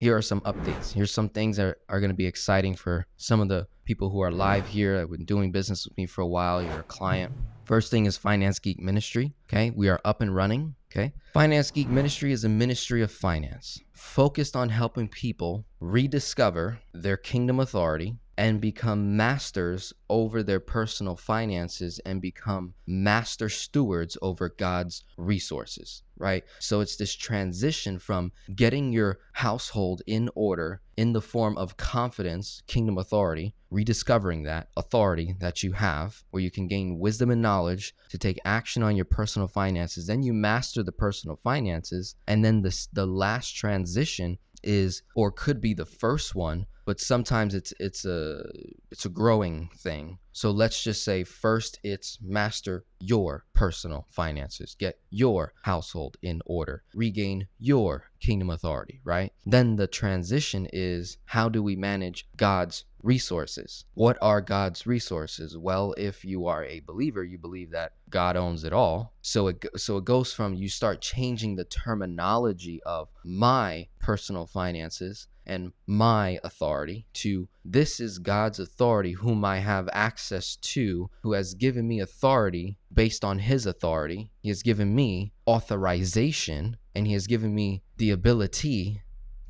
here are some updates. Here's some things that are going to be exciting for some of the people who are live here that have been doing business with me for a while. You're a client. First thing is Finance Geek Ministry. Okay. We are up and running. Okay. Finance Geek Ministry is a ministry of finance focused on helping people rediscover their kingdom authority and become masters over their personal finances and become master stewards over God's resources, right? So it's this transition from getting your household in order in the form of confidence, kingdom authority, rediscovering that authority that you have, where you can gain wisdom and knowledge to take action on your personal finances. Then you master the personal finances. And then the, the last transition is or could be the first one but sometimes it's it's a it's a growing thing so let's just say first it's master your personal finances get your household in order regain your kingdom authority right then the transition is how do we manage god's resources. What are God's resources? Well, if you are a believer, you believe that God owns it all. So it so it goes from you start changing the terminology of my personal finances and my authority to this is God's authority whom I have access to who has given me authority based on his authority. He has given me authorization and he has given me the ability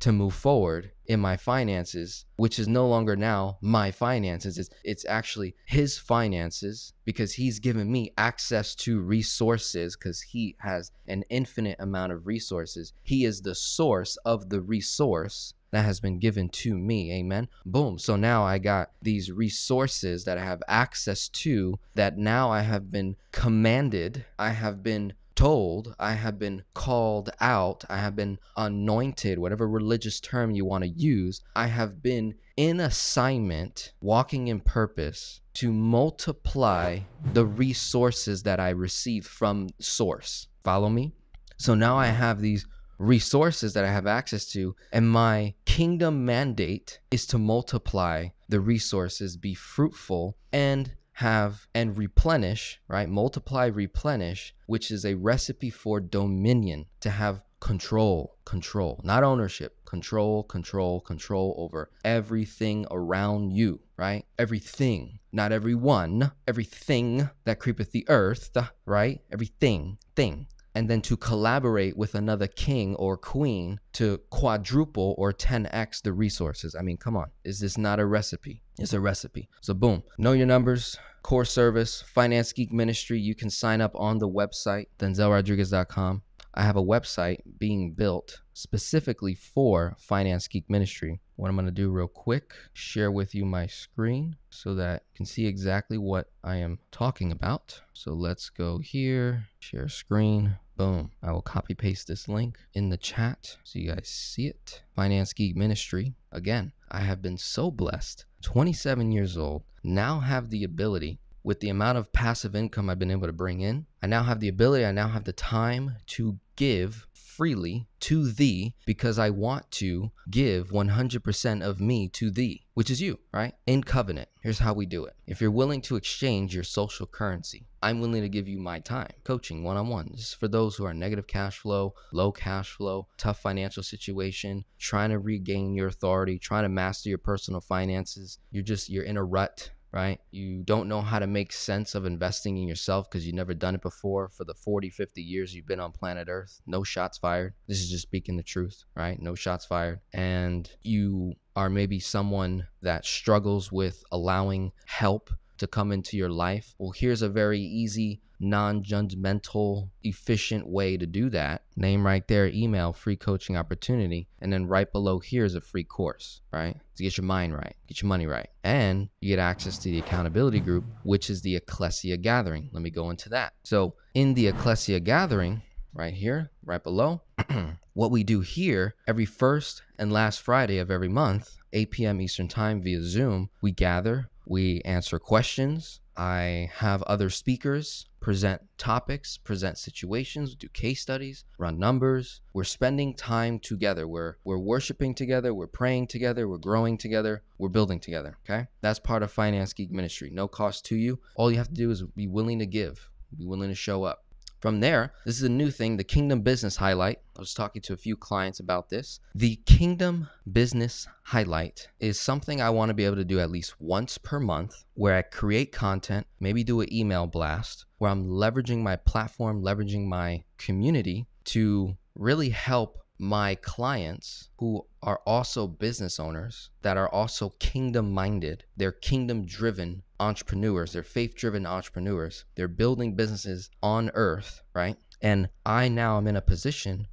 to move forward in my finances, which is no longer now my finances. It's, it's actually his finances because he's given me access to resources because he has an infinite amount of resources. He is the source of the resource that has been given to me. Amen. Boom. So now I got these resources that I have access to that now I have been commanded, I have been told, I have been called out, I have been anointed, whatever religious term you want to use, I have been in assignment, walking in purpose to multiply the resources that I receive from source. Follow me? So now I have these resources that I have access to, and my kingdom mandate is to multiply the resources, be fruitful, and have and replenish, right? Multiply, replenish, which is a recipe for dominion to have control, control, not ownership, control, control, control over everything around you, right? Everything, not everyone, everything that creepeth the earth, right? Everything, thing, and then to collaborate with another king or queen to quadruple or 10x the resources. I mean, come on. Is this not a recipe? It's a recipe. So, boom, know your numbers, core service, Finance Geek Ministry. You can sign up on the website, denzelrodriguez.com. I have a website being built specifically for Finance Geek Ministry. What I'm going to do real quick, share with you my screen so that you can see exactly what I am talking about. So let's go here, share screen. Boom. I will copy paste this link in the chat so you guys see it. Finance Geek Ministry. Again, I have been so blessed. 27 years old, now have the ability with the amount of passive income I've been able to bring in, I now have the ability, I now have the time to give freely to thee because I want to give 100% of me to thee, which is you, right? In covenant. Here's how we do it. If you're willing to exchange your social currency, I'm willing to give you my time, coaching one on one. This is for those who are negative cash flow, low cash flow, tough financial situation, trying to regain your authority, trying to master your personal finances. You're just, you're in a rut right? You don't know how to make sense of investing in yourself because you've never done it before for the 40, 50 years you've been on planet Earth. No shots fired. This is just speaking the truth, right? No shots fired. And you are maybe someone that struggles with allowing help to come into your life. Well, here's a very easy non judgmental, efficient way to do that. Name right there, email, free coaching opportunity. And then right below here is a free course, right? To get your mind right, get your money right. And you get access to the accountability group, which is the Ecclesia Gathering. Let me go into that. So, in the Ecclesia Gathering, right here, right below, what we do here every first and last Friday of every month, 8 p.m. Eastern Time via Zoom, we gather, we answer questions. I have other speakers present topics, present situations, do case studies, run numbers. We're spending time together. We're we're worshiping together, we're praying together, we're growing together, we're building together, okay? That's part of Finance Geek Ministry. No cost to you. All you have to do is be willing to give, be willing to show up. From there, this is a new thing the Kingdom Business Highlight. I was talking to a few clients about this. The Kingdom Business Highlight is something I want to be able to do at least once per month where I create content, maybe do an email blast, where I'm leveraging my platform, leveraging my community to really help my clients who are also business owners that are also kingdom minded they're kingdom driven entrepreneurs they're faith driven entrepreneurs they're building businesses on earth right? And i now am in a position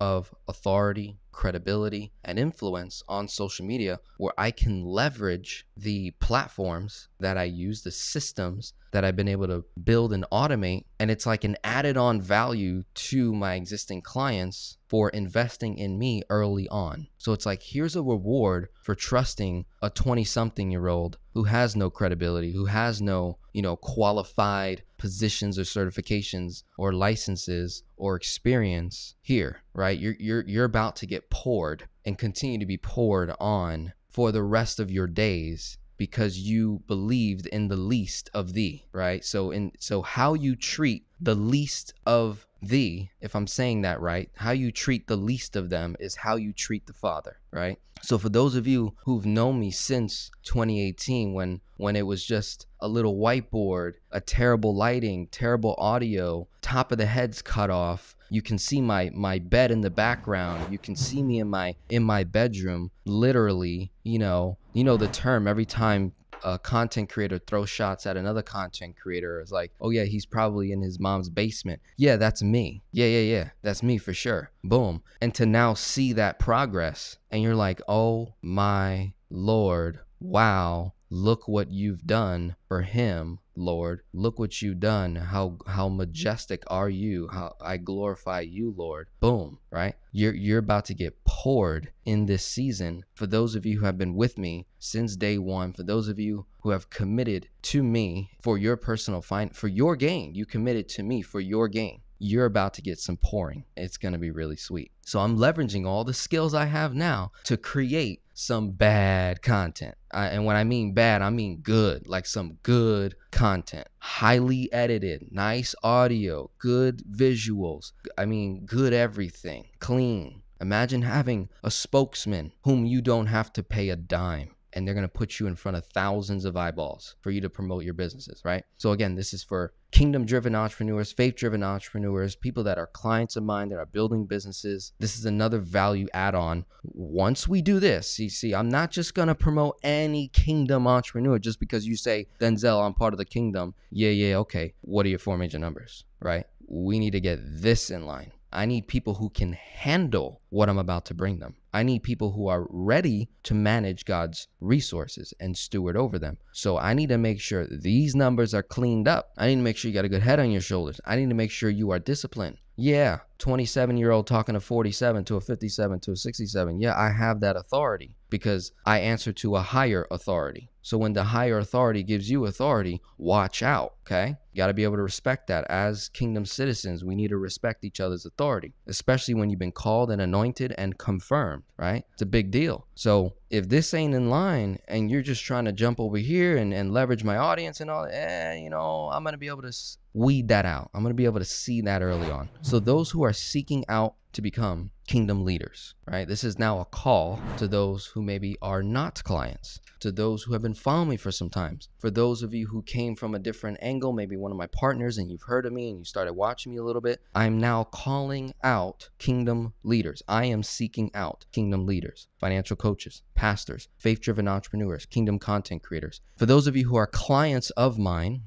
of authority credibility and influence on social media where I can leverage the platforms that I use, the systems that I've been able to build and automate. And it's like an added on value to my existing clients for investing in me early on. So it's like, here's a reward for trusting a 20 something year old who has no credibility, who has no, you know, qualified positions or certifications or licenses or experience here, right? You're, you're, you're about to get poured and continue to be poured on for the rest of your days because you believed in the least of thee, right? So in so how you treat the least of thee, if I'm saying that right, how you treat the least of them is how you treat the Father, right? So for those of you who've known me since 2018 when when it was just a little whiteboard, a terrible lighting, terrible audio, top of the head's cut off, you can see my my bed in the background. You can see me in my in my bedroom literally, you know, you know the term every time a content creator throws shots at another content creator is like, oh yeah, he's probably in his mom's basement. Yeah, that's me. Yeah, yeah, yeah. That's me for sure. Boom. And to now see that progress and you're like, oh my Lord, wow, look what you've done for him Lord. Look what you've done. How how majestic are you? How I glorify you, Lord. Boom, right? You're you're about to get poured in this season. For those of you who have been with me since day 1, for those of you who have committed to me for your personal fine for your gain, you committed to me for your gain you're about to get some pouring. It's going to be really sweet. So I'm leveraging all the skills I have now to create some bad content. I, and when I mean bad, I mean good, like some good content, highly edited, nice audio, good visuals. I mean, good everything, clean. Imagine having a spokesman whom you don't have to pay a dime and they're going to put you in front of thousands of eyeballs for you to promote your businesses, right? So again, this is for kingdom driven entrepreneurs, faith driven entrepreneurs, people that are clients of mine that are building businesses. This is another value add on. Once we do this, you see, I'm not just going to promote any kingdom entrepreneur just because you say, Denzel, I'm part of the kingdom. Yeah, yeah, okay. What are your four major numbers, right? We need to get this in line. I need people who can handle what I'm about to bring them. I need people who are ready to manage God's resources and steward over them. So I need to make sure these numbers are cleaned up. I need to make sure you got a good head on your shoulders. I need to make sure you are disciplined. Yeah, 27 year old talking to 47 to a 57 to a 67. Yeah, I have that authority because I answer to a higher authority. So when the higher authority gives you authority, watch out, okay? You got to be able to respect that. As kingdom citizens, we need to respect each other's authority, especially when you've been called and anointed and confirmed, right? It's a big deal. So if this ain't in line and you're just trying to jump over here and, and leverage my audience and all, eh, you know, I'm going to be able to weed that out. I'm going to be able to see that early on. So those who are seeking out to become kingdom leaders, right? This is now a call to those who maybe are not clients, to those who have been following me for some times. For those of you who came from a different angle, maybe one of my partners and you've heard of me and you started watching me a little bit, I'm now calling out kingdom leaders. I am seeking out kingdom leaders, financial coaches, pastors, faith-driven entrepreneurs, kingdom content creators. For those of you who are clients of mine,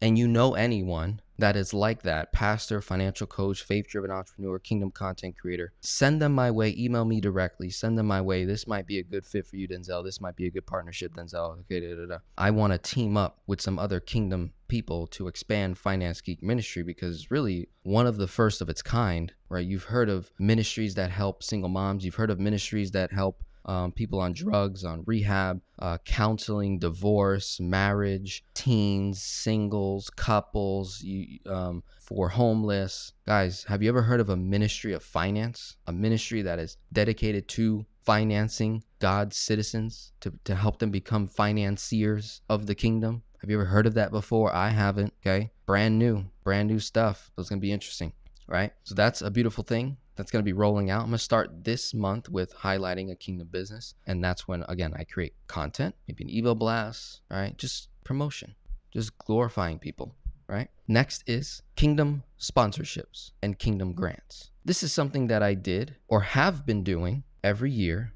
and you know anyone that is like that pastor, financial coach, faith driven entrepreneur, kingdom content creator send them my way. Email me directly. Send them my way. This might be a good fit for you, Denzel. This might be a good partnership, Denzel. Okay, da, da, da. I want to team up with some other kingdom people to expand Finance Geek Ministry because really one of the first of its kind, right? You've heard of ministries that help single moms, you've heard of ministries that help um, people on drugs, on rehab, uh, counseling, divorce, marriage, teens, singles, couples, you, um, for homeless. Guys, have you ever heard of a ministry of finance? A ministry that is dedicated to financing God's citizens to, to help them become financiers of the kingdom? Have you ever heard of that before? I haven't. Okay. Brand new brand new stuff. So it's going to be interesting, right? So that's a beautiful thing that's going to be rolling out. I'm going to start this month with highlighting a kingdom business. And that's when, again, I create content, maybe an email blast, right? Just promotion, just glorifying people, right? Next is kingdom sponsorships and kingdom grants. This is something that I did or have been doing every year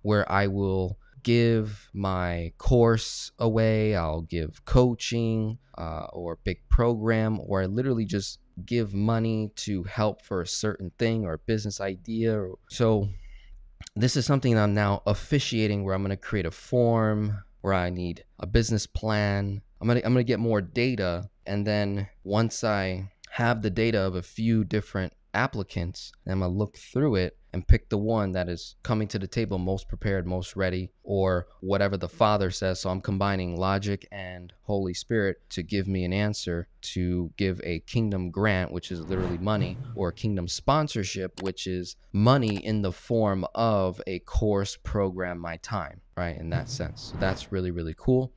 where I will give my course away, I'll give coaching uh, or a big program, or I literally just give money to help for a certain thing or a business idea. So, this is something I'm now officiating where I'm going to create a form where I need a business plan. I'm going to I'm going to get more data and then once I have the data of a few different applicants, I'm going to look through it and pick the one that is coming to the table most prepared, most ready, or whatever the Father says. So I'm combining logic and Holy Spirit to give me an answer to give a kingdom grant, which is literally money, or kingdom sponsorship, which is money in the form of a course program, my time, right? In that sense. So that's really, really cool.